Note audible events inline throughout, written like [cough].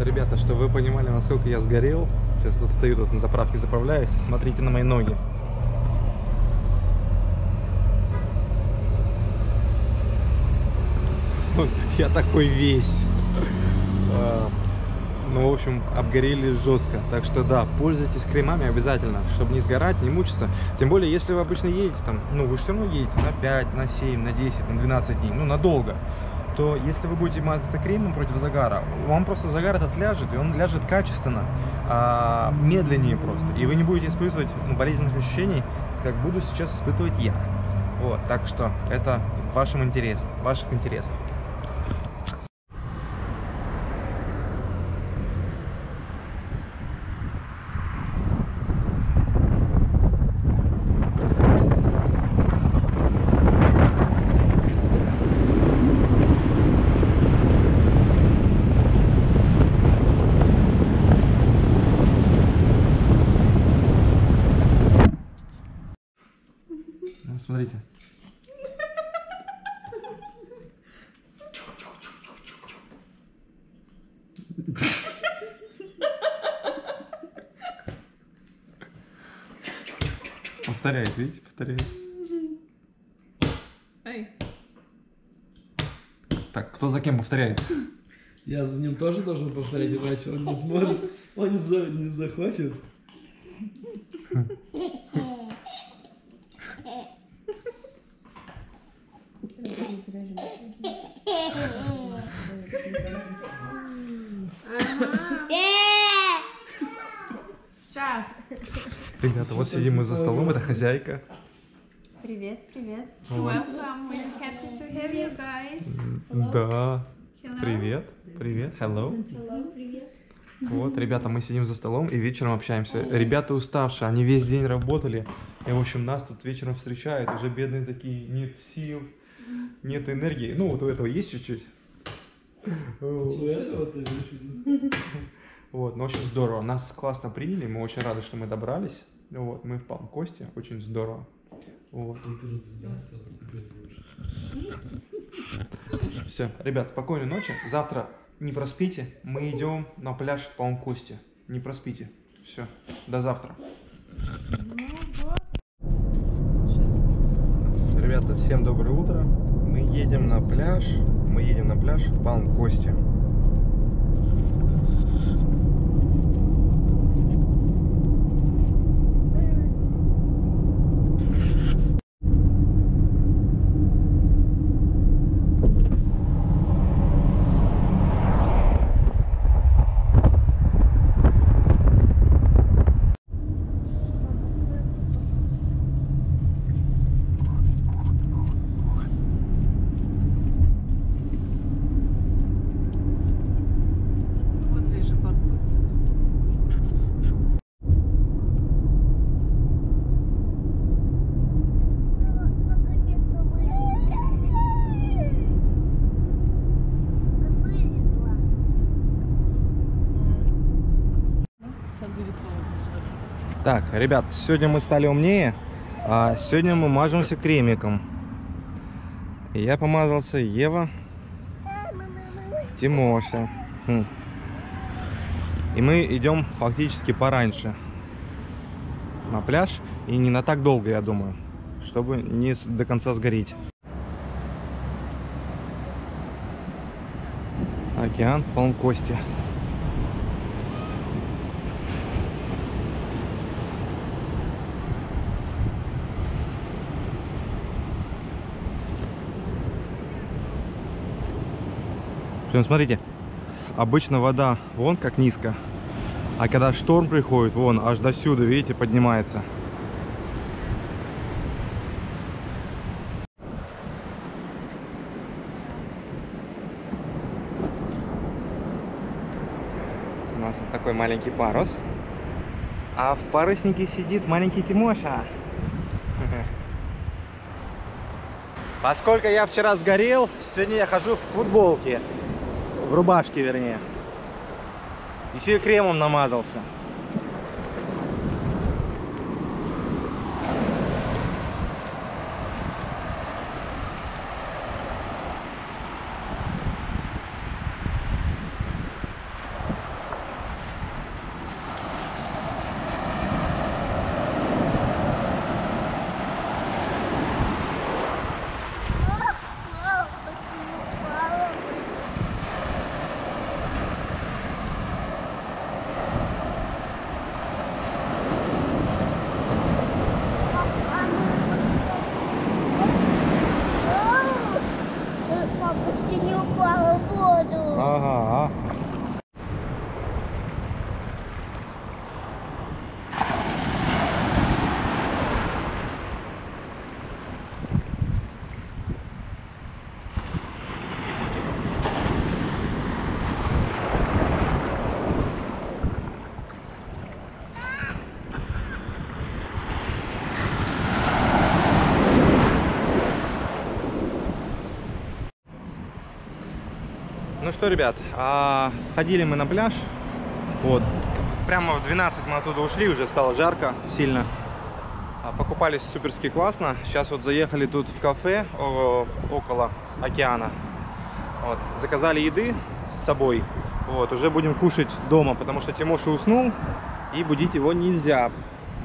Ребята, чтобы вы понимали, насколько я сгорел, сейчас вот стою тут на заправке, заправляюсь, смотрите на мои ноги. [laughs] Я такой весь. А, Ну, в общем, обгорели жестко. Так что да, пользуйтесь кремами обязательно, чтобы не сгорать, не мучиться. Тем более, если вы обычно едете там, ну, вы все равно едете на 5, на 7, на 10, на 12 дней, ну, надолго то если вы будете мазаться кремом против загара, вам просто загар этот ляжет, и он ляжет качественно, а, медленнее просто. И вы не будете испытывать ну, болезненных ощущений, как буду сейчас испытывать я. Вот, так что это в вашем интересе, в ваших интересах. Смотрите. Повторяет, видите, повторяет. Эй, Так, кто за кем повторяет? Я за ним тоже должен повторять, иначе он не сможет, он не, за- не захватит. сейчас. Ребята, вот сидим мы за столом, это хозяйка. Привет, привет. Welcome. We're happy to have you guys. Да. Hello. Привет, привет, hello. Вот, ребята, мы сидим за столом и вечером общаемся. Ребята уставшие, они весь день работали. И, в общем, нас тут вечером встречают. Уже бедные такие, нет сил, нет энергии. Ну, вот у этого есть чуть-чуть. Вот, ну, очень здорово. Нас классно приняли, мы очень рады, что мы добрались. Вот, мы в Палм-Косте, очень здорово. Вот. Все, ребят, спокойной ночи. Завтра не проспите, мы идем на пляж в Палм-Косте. Не проспите. Все, до завтра. Ребята, всем доброе утро. Мы едем на пляж. Мы едем на пляж в Палм-Косте. Вот здесь же паркуется. Сейчас будет холодно. Так, ребят, сегодня мы стали умнее, а сегодня мы мажемся кремиком. Я помазался, Ева, Тимоша. Хм. И мы идем фактически пораньше на пляж. И не на так долго, я думаю, чтобы не до конца сгореть. Океан в Палм-Косте. Прям смотрите, обычно вода вон как низко, а когда шторм приходит, вон аж до сюда, видите, поднимается. У нас вот такой маленький парус. А в паруснике сидит маленький Тимоша. [laughs] Поскольку я вчера сгорел, сегодня я хожу в футболке. В рубашке, вернее. Еще и кремом намазался. Что, ребят, а, сходили мы на пляж. Вот, прямо в 12 мы оттуда ушли, уже стало жарко сильно. А, покупались суперски классно. Сейчас вот заехали тут в кафе о, около океана. Вот, заказали еды с собой. Вот, уже будем кушать дома, потому что Тимоша уснул, и будить его нельзя.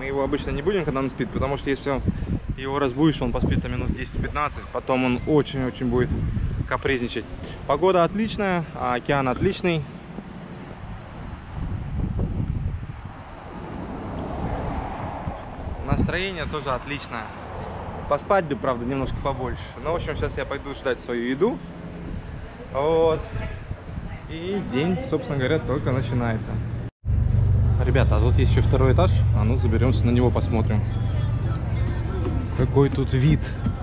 Мы его обычно не будем, когда он спит, потому что если его разбудишь, он поспит на минут 10-15, потом он очень-очень будет капризничать. Погода отличная, а океан отличный. Настроение тоже отличное. Поспать бы, правда, немножко побольше. Но, в общем, сейчас я пойду ждать свою еду. Вот. И день, собственно говоря, только начинается. Ребята, а тут есть еще второй этаж. А ну, заберемся на него, посмотрим. Какой тут вид. Вот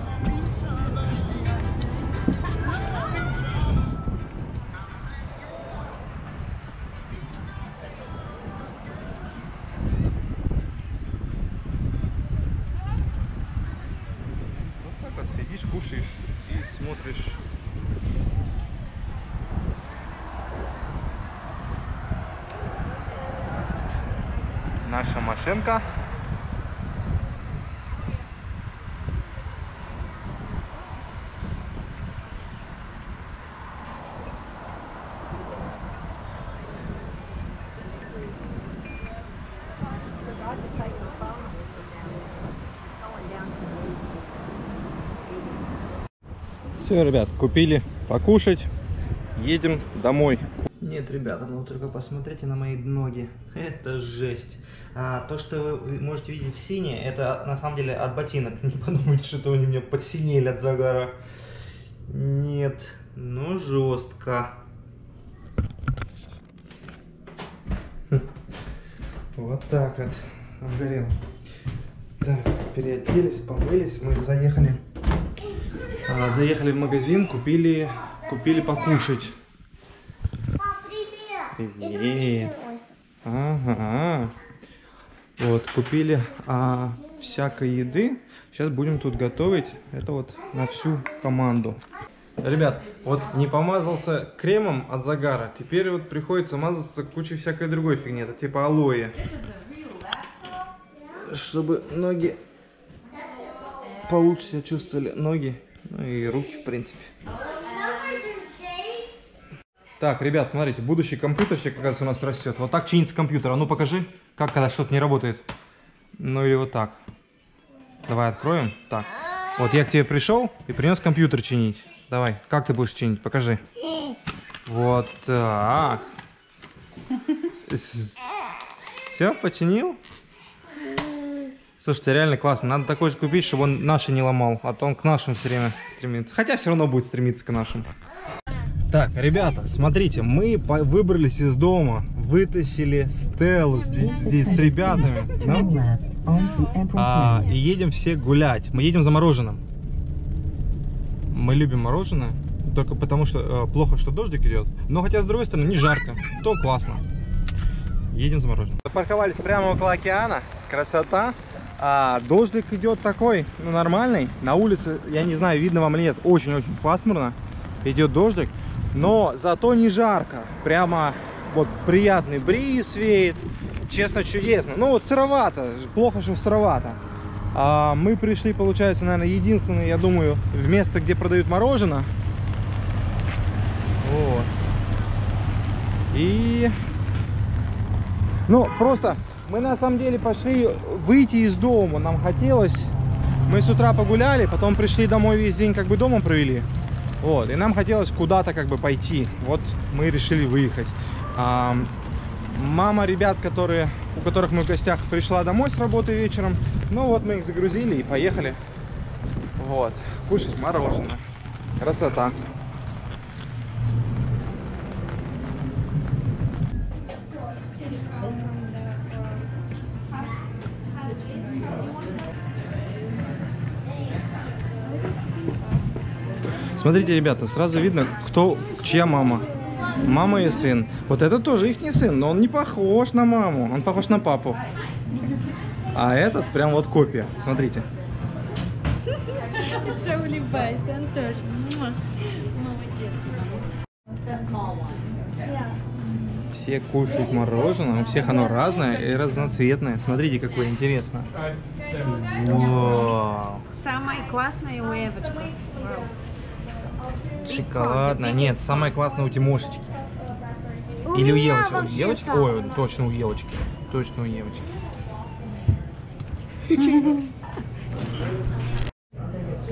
Наша машинка. Все, ребят, купили покушать. Едем домой. Нет, ребята, ну только посмотрите на мои ноги. [laughs] Это жесть. А, то, что вы можете видеть синее, это на самом деле от ботинок. [laughs] Не подумайте, что они меня подсинели от загара. Нет, ну жестко. Хм. Вот так вот. Обгорел. Так, переоделись, помылись, мы заехали. А, заехали в магазин, купили, купили покушать. Привет. Ага. Вот, купили а, всякой еды. Сейчас будем тут готовить. Это вот на всю команду. Ребят, вот не помазался кремом от загара, теперь вот приходится мазаться кучей всякой другой фигни, это типа алоэ. Чтобы ноги получше себя чувствовали. Ноги, ну и руки, в принципе. Так, ребят, смотрите, будущий компьютерщик, раз у нас растет. Вот так чинится компьютер. А ну покажи, как когда что-то не работает. Ну или вот так. Давай откроем. Так. Вот я к тебе пришел и принес компьютер чинить. Давай, как ты будешь чинить? Покажи. Вот так. Все, починил? Слушайте, реально классно. Надо такой же купить, чтобы он наши не ломал. А то он к нашим все время стремится. Хотя все равно будет стремиться к нашим. Так, ребята, смотрите, мы выбрались из дома, вытащили стел здесь, здесь с ребятами, да? А, и едем все гулять. Мы едем за мороженым. Мы любим мороженое, только потому что э, плохо, что дождик идет. Но хотя, с другой стороны, не жарко, то классно. Едем за мороженым. Парковались прямо около океана, красота. А дождик идет такой, ну нормальный. На улице, я не знаю, видно вам или нет, очень-очень пасмурно. Идет дождик, но зато не жарко. Прямо вот приятный бриз веет. Честно, чудесно. Ну вот сыровато, плохо, что сыровато. А мы пришли, получается, наверное, единственное, я думаю, в место, где продают мороженое. Вот. И... Ну, просто мы на самом деле пошли выйти из дома. Нам хотелось. Мы с утра погуляли, потом пришли домой весь день, как бы дома провели. Вот, и нам хотелось куда-то как бы пойти. Вот мы решили выехать. А, мама ребят, которые, у которых мы в гостях, пришла домой с работы вечером. Ну вот мы их загрузили и поехали. Вот, кушать мороженое. Красота. Смотрите, ребята, сразу видно, кто, чья мама. Мама и сын. Вот это тоже их не сын, но он не похож на маму, он похож на папу. А этот прям вот копия, смотрите. Еще улыбайся, Антош. Муа. Молодец, мама. Все кушают мороженое, у всех оно разное и разноцветное. Смотрите, какое интересно. Вау. Самая классная у Эвочка. Шоколадное. Нет, самое классное у Тимошечки. Или у Евочки. У Евочки? Ой, точно у Евочки. Точно у Евочки. [laughs]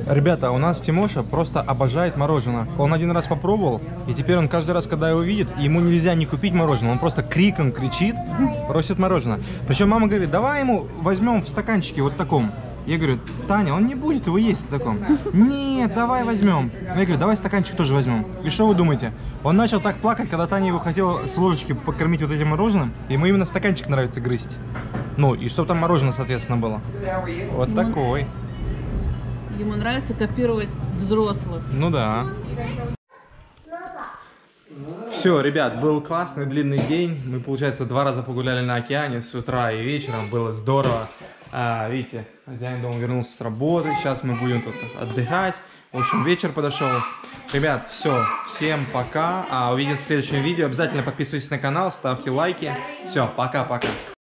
Ребята, у нас Тимоша просто обожает мороженое. Он один раз попробовал, и теперь он каждый раз, когда его видит, ему нельзя не купить мороженое. Он просто криком кричит, просит мороженое. Причем мама говорит, давай ему возьмем в стаканчике вот таком. Я говорю, Таня, он не будет его есть в таком. Нет, давай возьмем. Я говорю, давай стаканчик тоже возьмем. И что вы думаете? Он начал так плакать, когда Таня его хотела с ложечки покормить вот этим мороженым. Ему именно стаканчик нравится грызть. Ну, и чтобы там мороженое, соответственно, было. Вот такой. Ему нравится копировать взрослых. Ну да. Все, ребят, был классный длинный день. Мы, получается, два раза погуляли на океане с утра и вечером. Было здорово. А, видите, хозяин дома вернулся с работы. Сейчас мы будем тут отдыхать. В общем, вечер подошел. Ребят, все, всем пока. А увидимся в следующем видео. Обязательно подписывайтесь на канал, ставьте лайки. Все, пока-пока.